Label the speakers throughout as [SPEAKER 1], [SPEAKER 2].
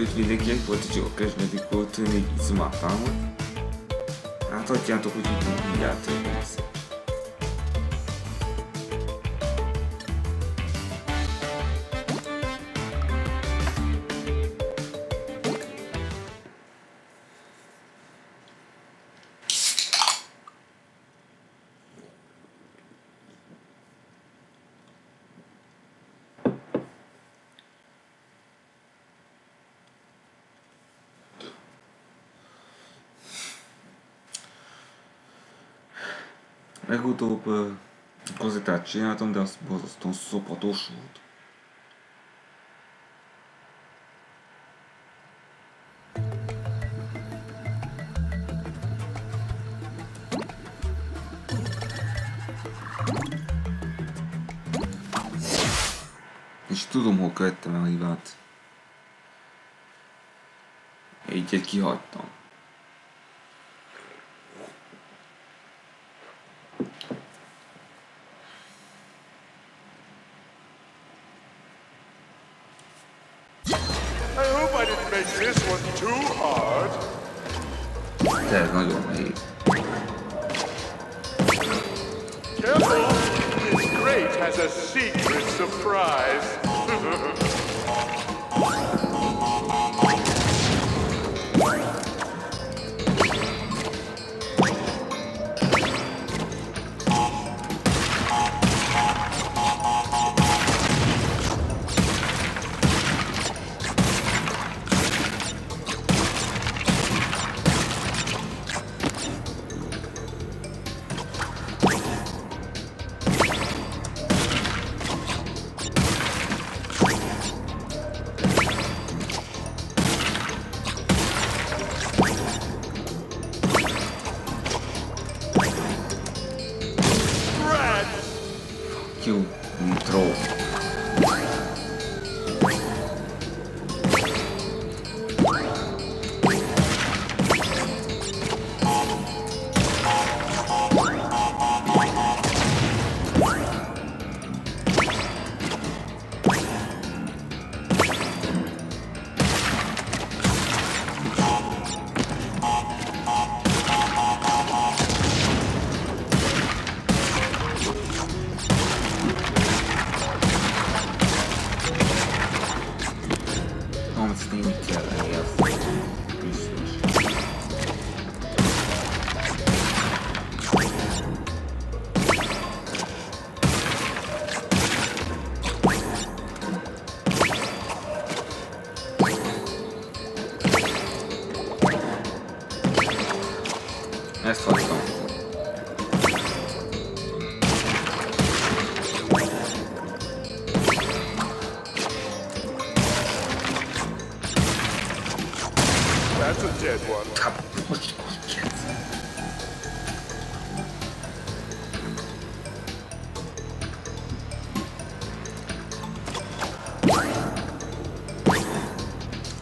[SPEAKER 1] Özbirlik politik określnych kulturnych i zmatań, a to dziadu chodzi do miliardy kazettát csináltam, de az borzasztóan szopatos volt. És tudom, hol követtem el a hibát. Egyet kihagytam.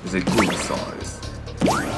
[SPEAKER 2] is a good size.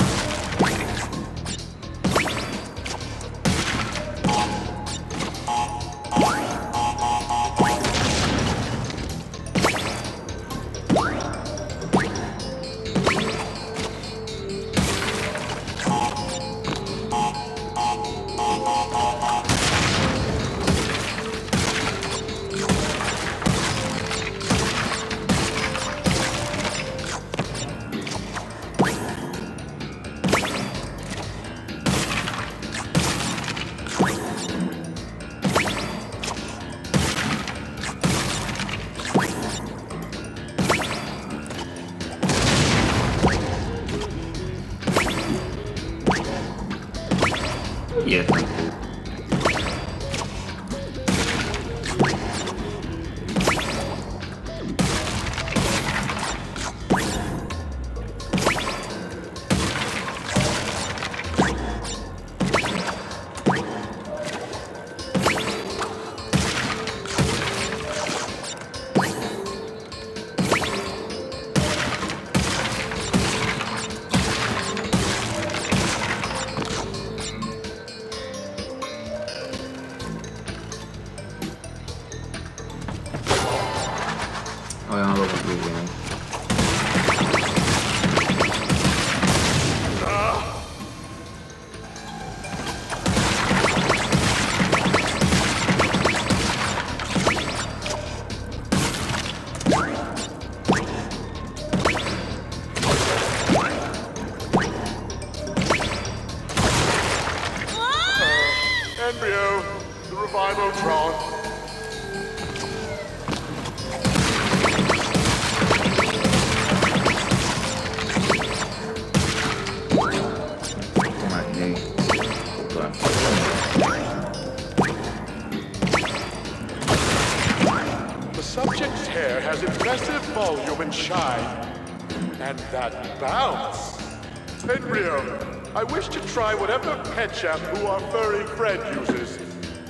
[SPEAKER 2] try whatever pet who our furry friend uses.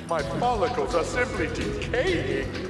[SPEAKER 2] My follicles are simply decaying.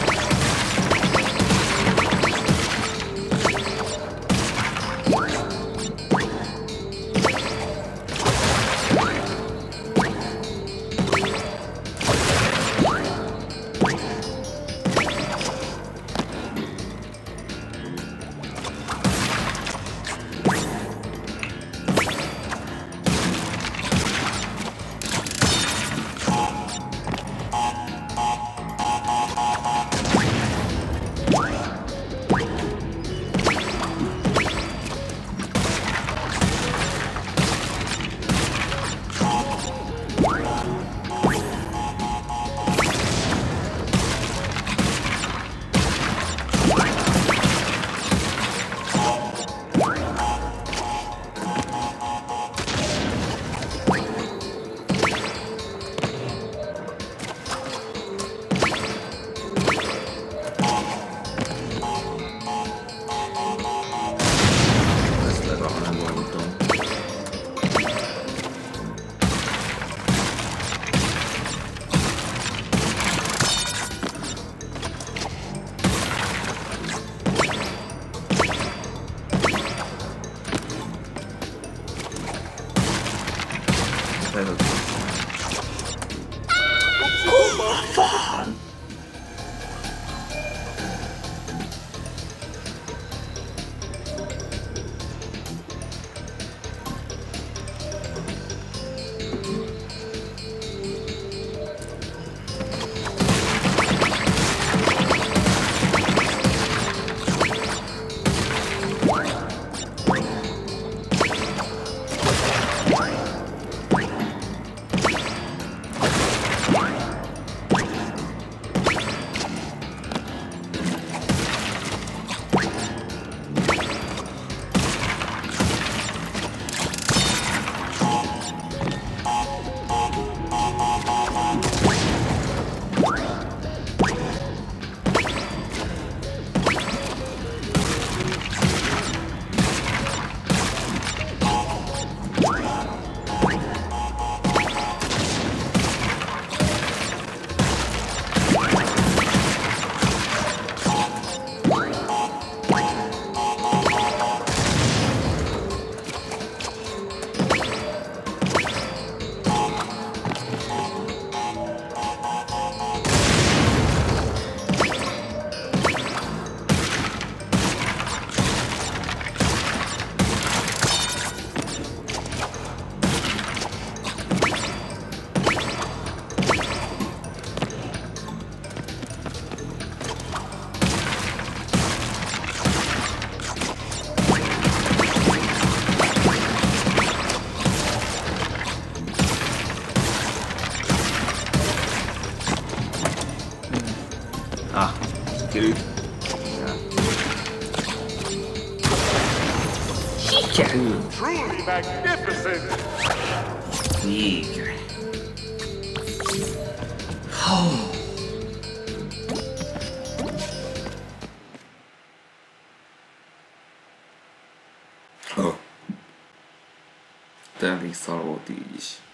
[SPEAKER 1] Sterling Szalóti is.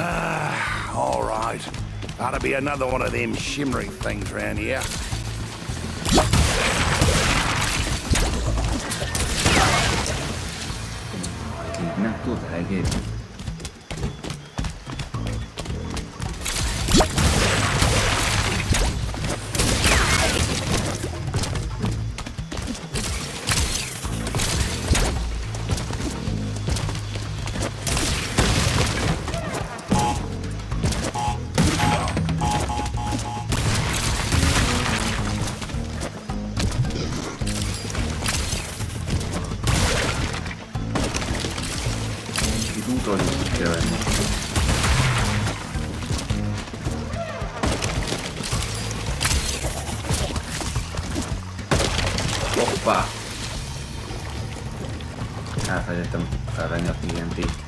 [SPEAKER 1] Ah,
[SPEAKER 3] all right. To be another one of them shimmery things around here.
[SPEAKER 1] to nic udělím. Opa! Áthagyottam felvenni TNT.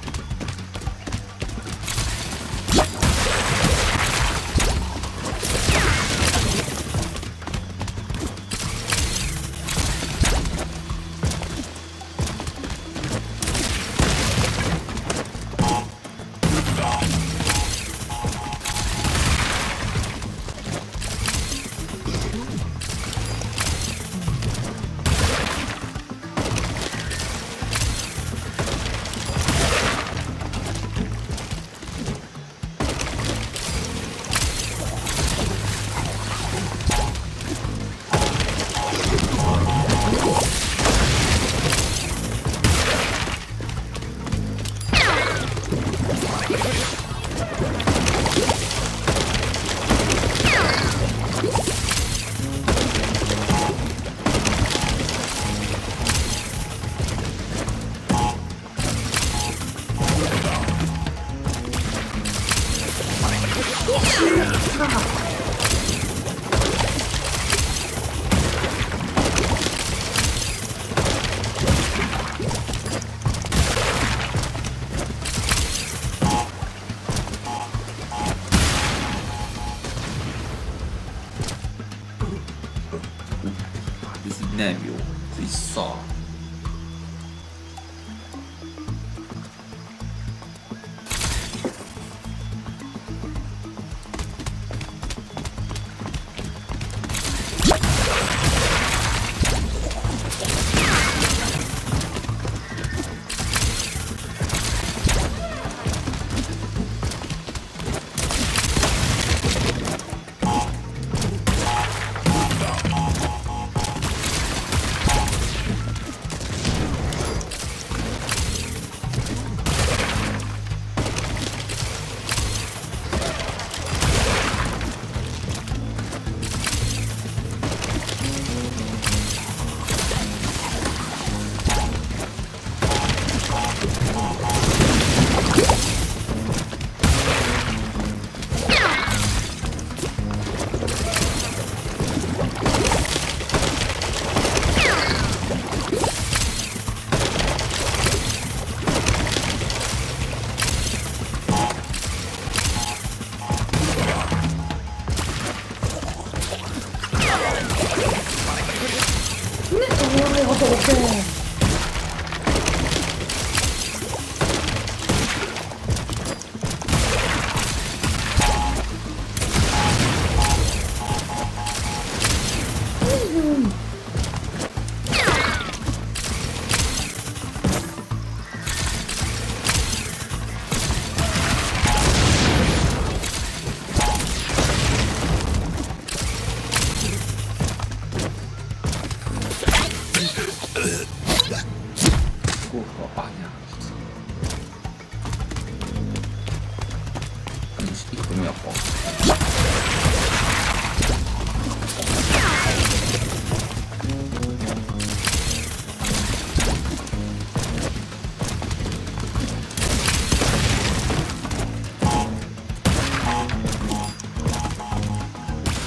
[SPEAKER 1] 不合法呀！真是，真是，一口秒爆！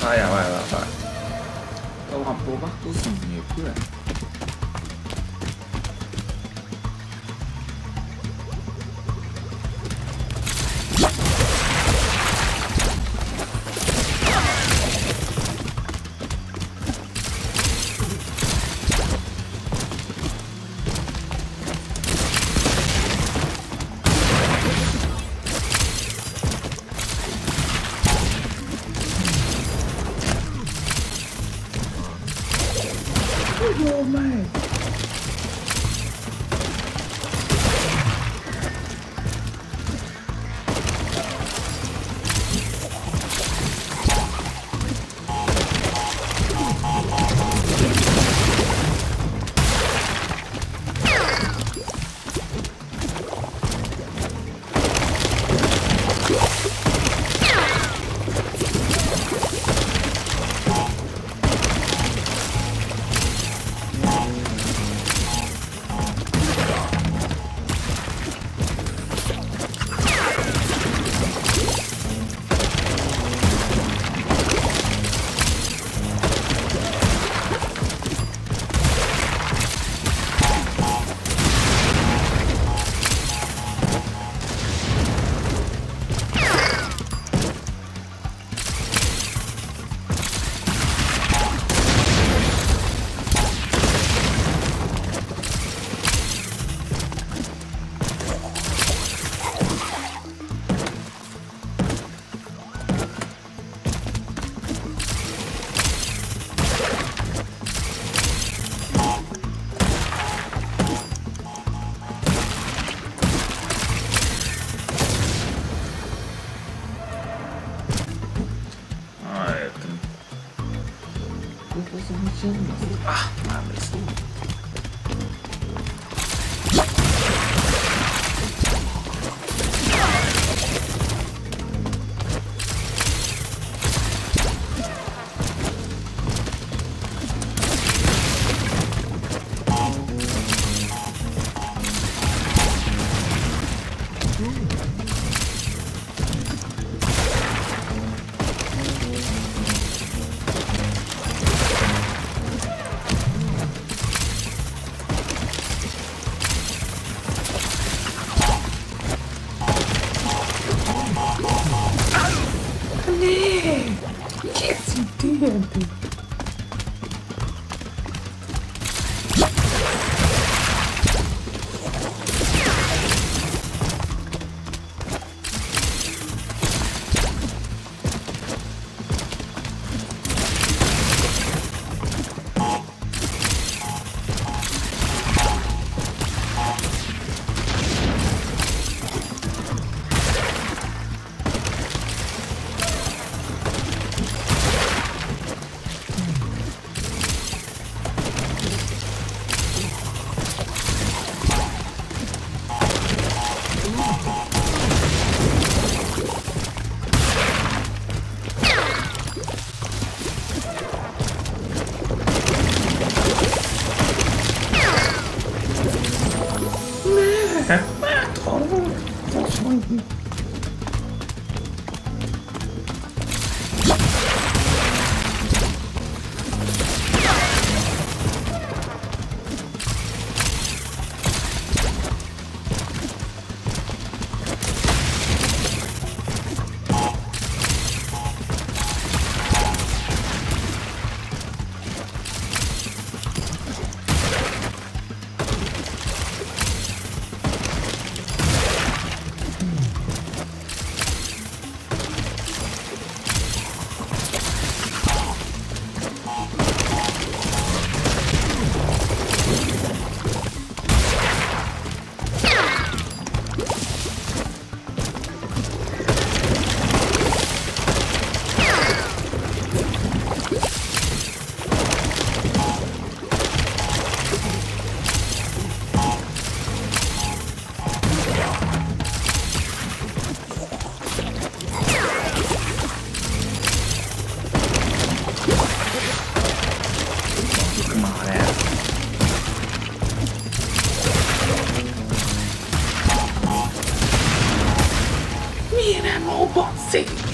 [SPEAKER 1] 哎呀妈呀！操！老板，宝马都送你一个。哇塞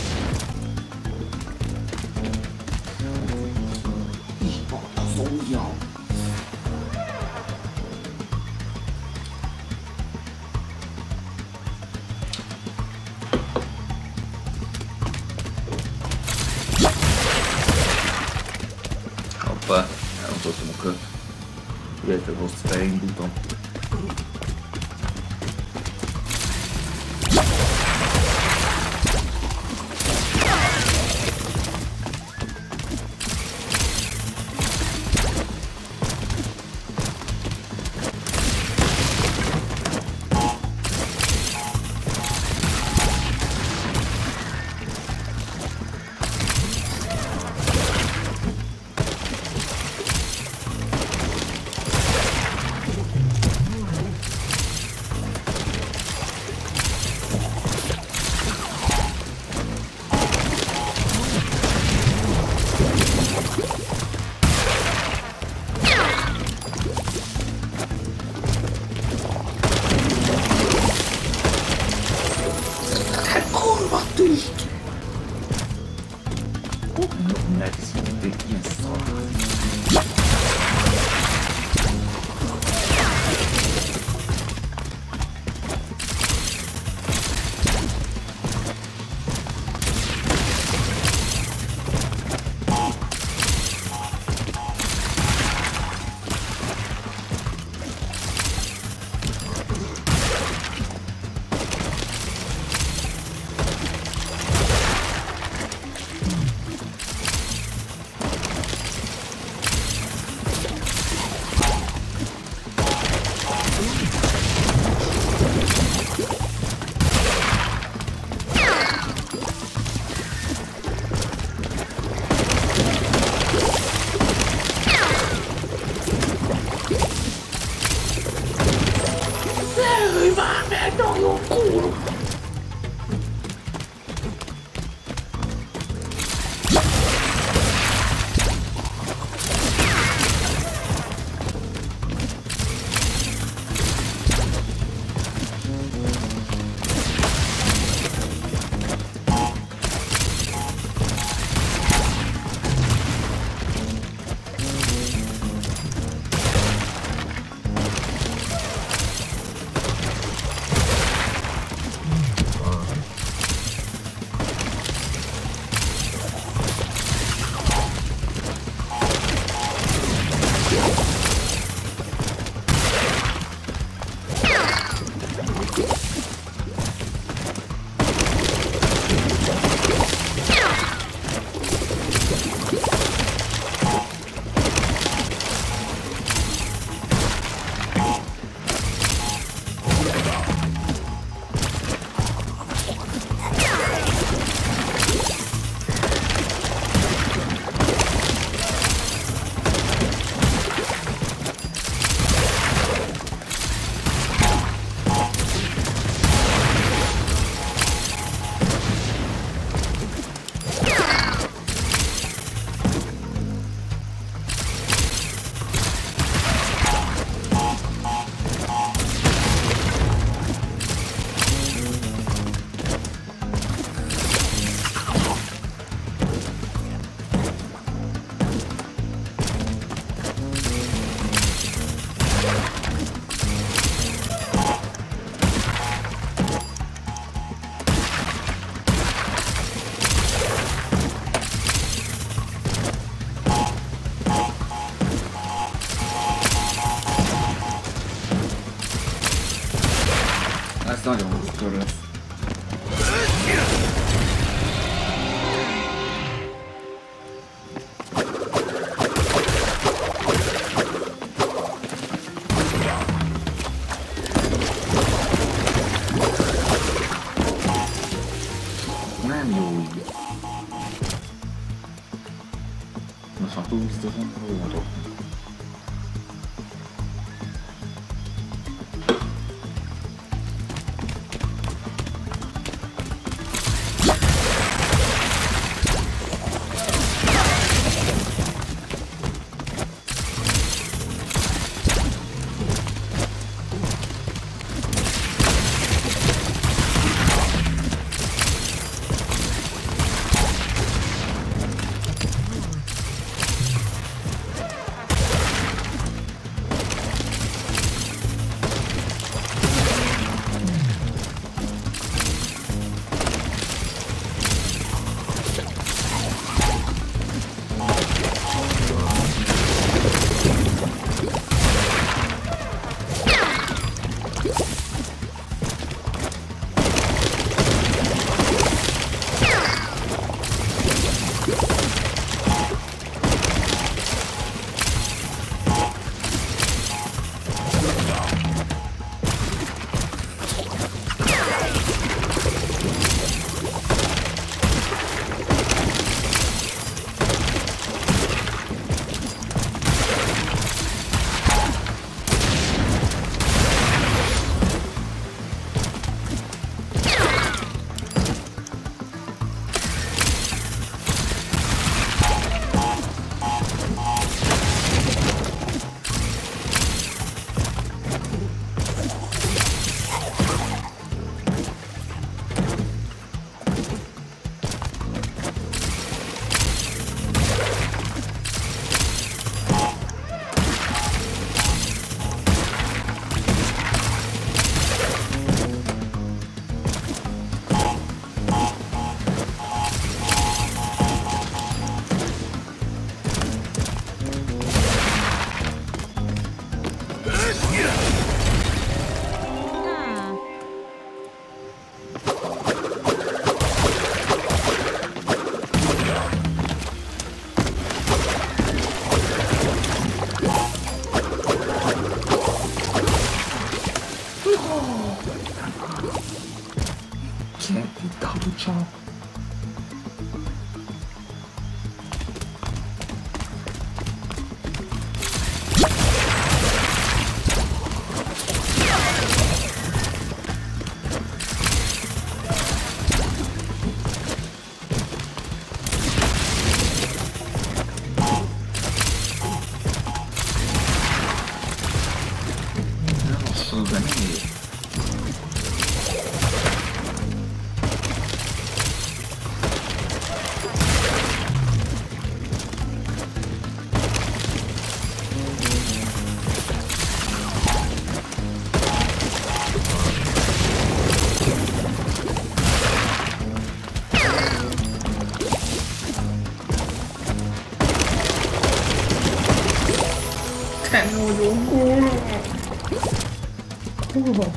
[SPEAKER 1] 你打不着。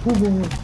[SPEAKER 1] Кубок.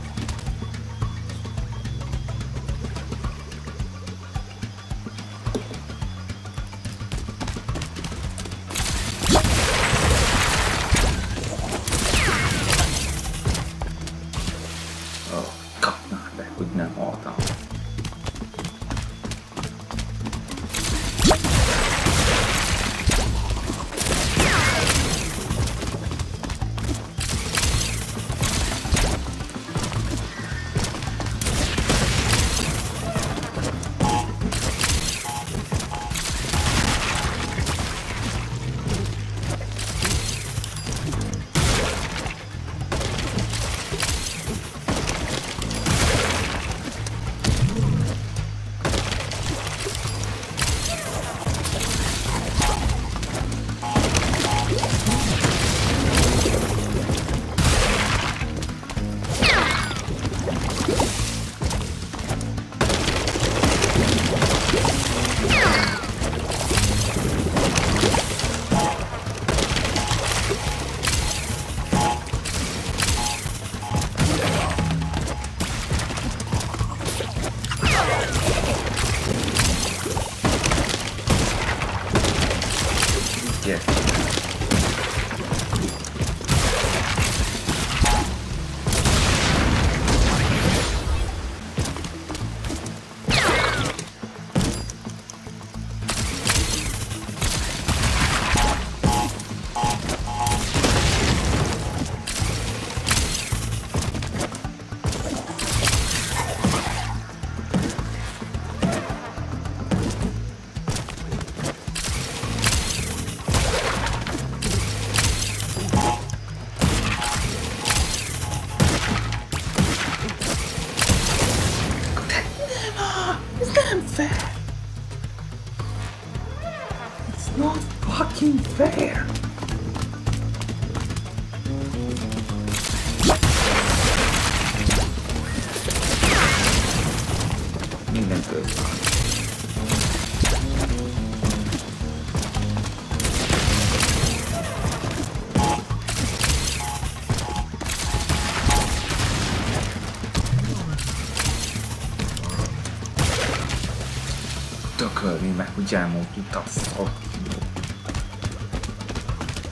[SPEAKER 1] curry, meg hogy elmondtuk a faszba.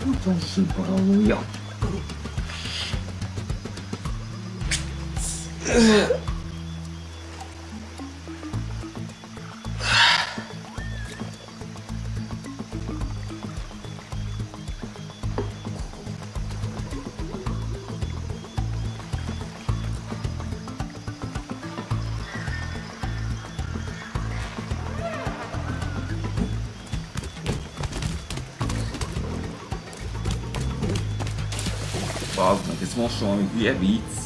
[SPEAKER 1] Nagyon sziborolója. Ugh. consome via bits.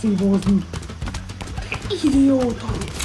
[SPEAKER 1] szívózni. Idióta!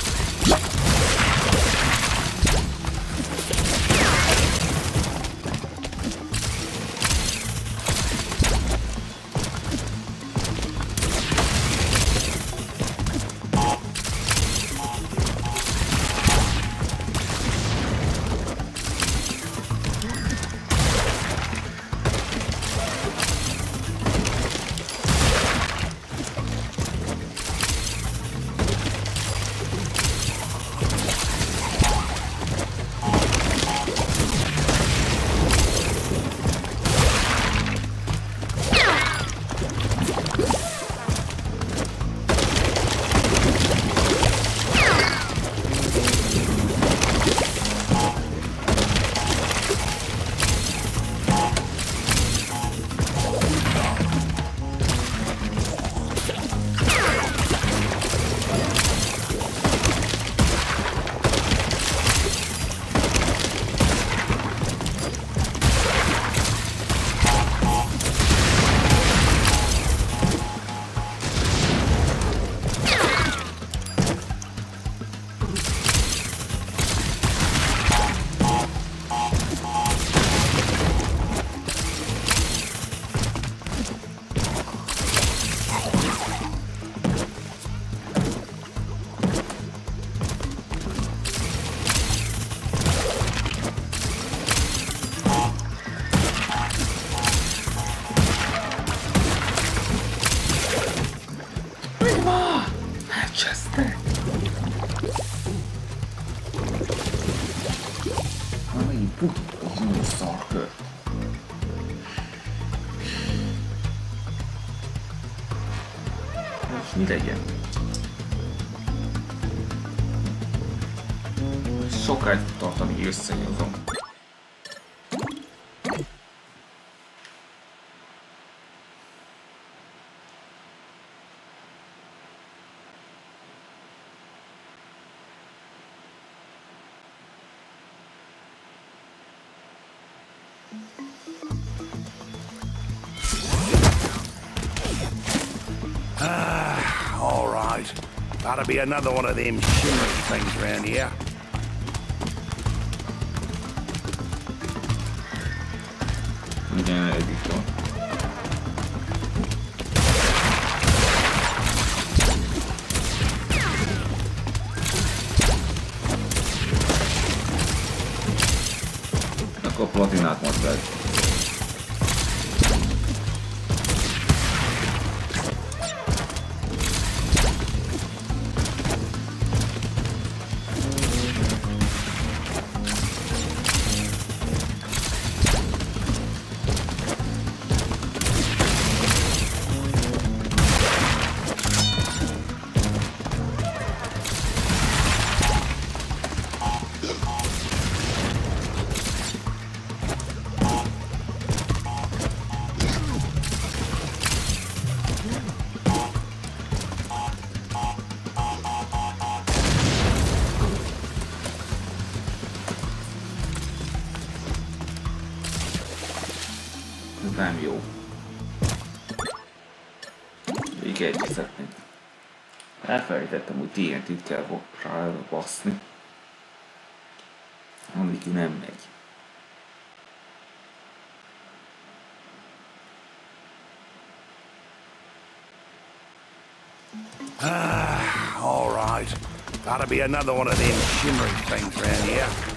[SPEAKER 3] Gotta be another one of them shimmery things around here.
[SPEAKER 4] Yeah,
[SPEAKER 1] that'd be. TNT-t kell rá baszni. Amíg nem megy.
[SPEAKER 3] Ah, all right. Gotta be another one of them shimmery things around here.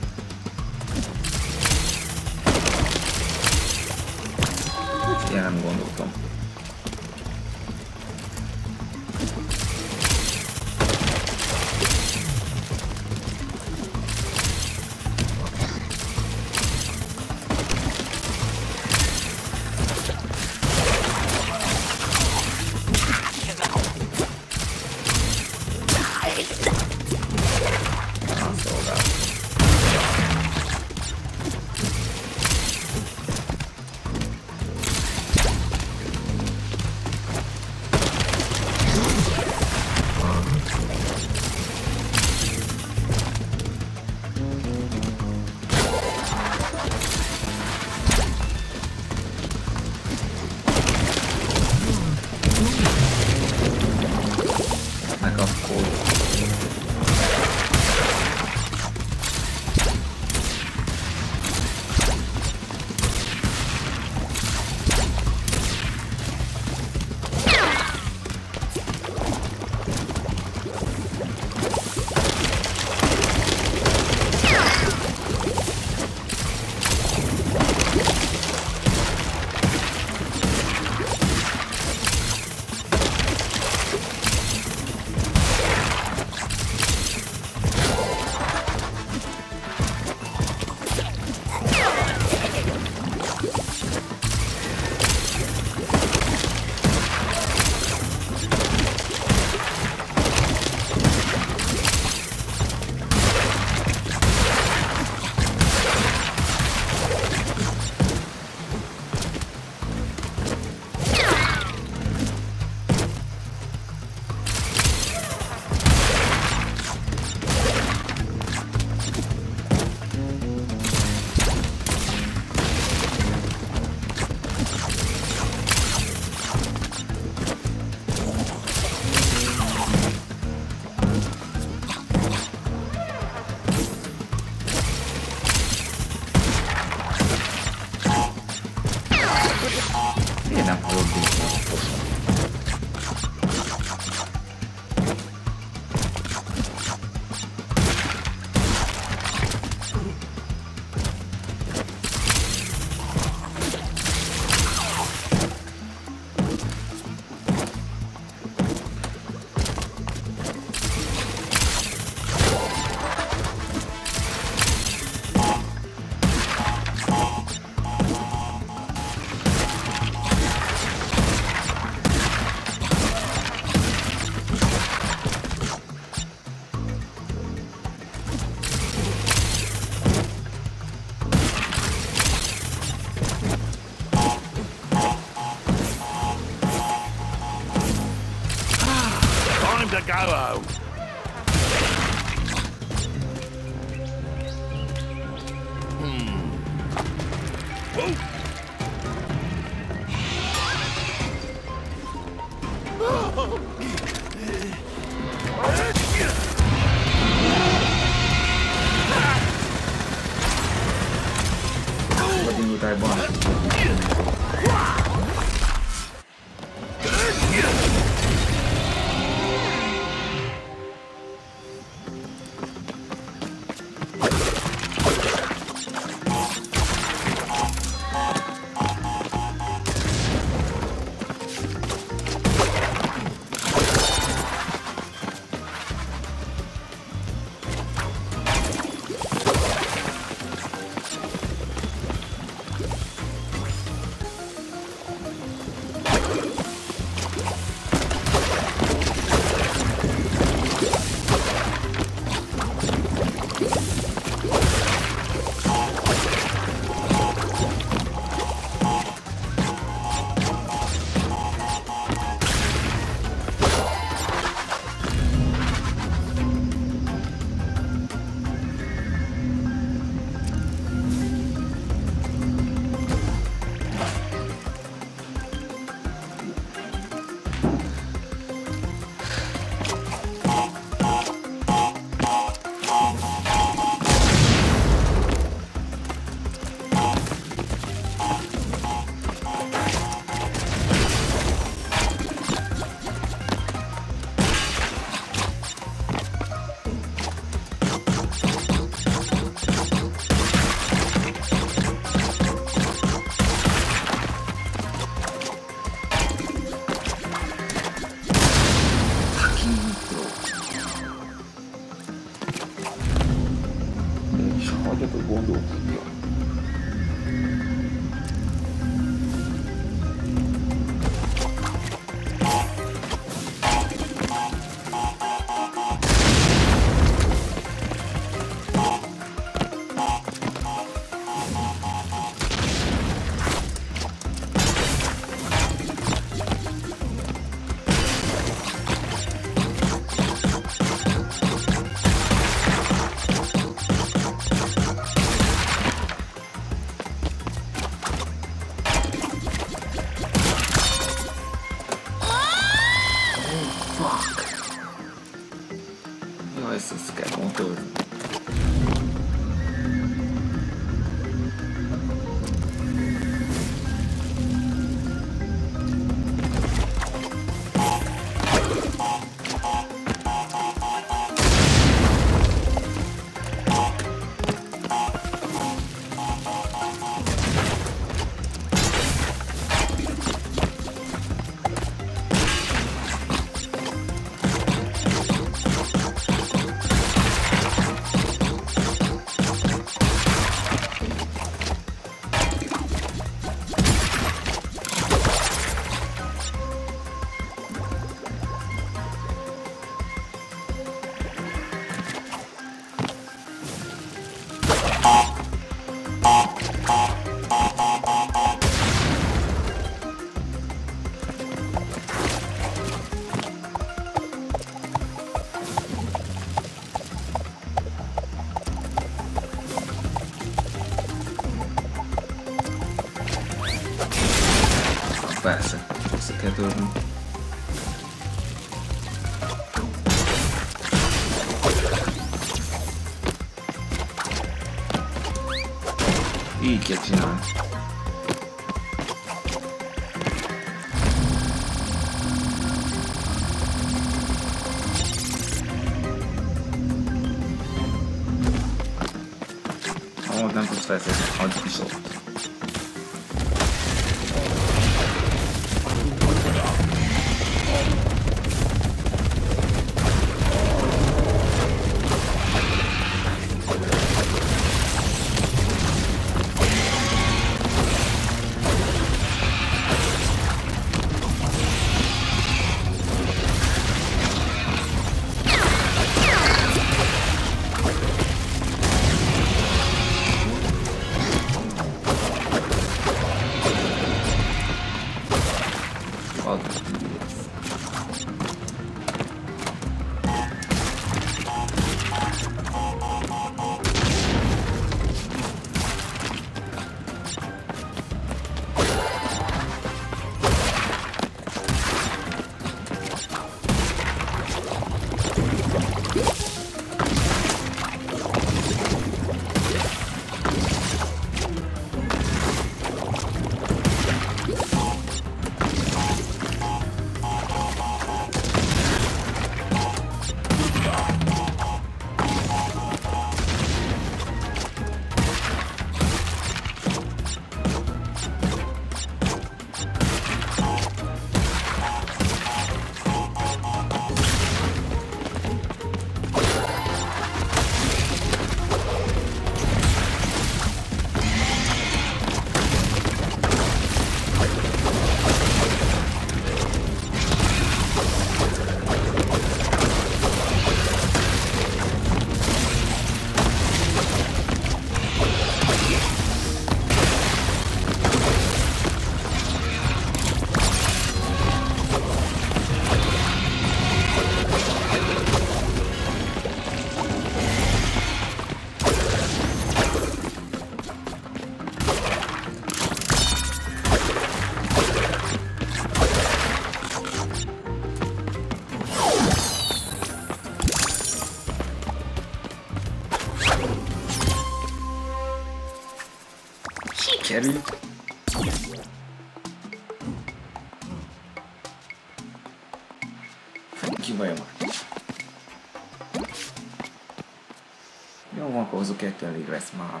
[SPEAKER 1] 12 lesz már.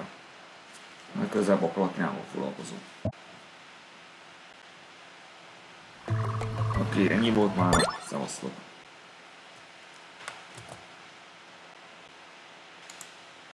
[SPEAKER 1] Mert közebb a platnával foglalkozom. Oké, okay, ennyi volt már. Szevasztok.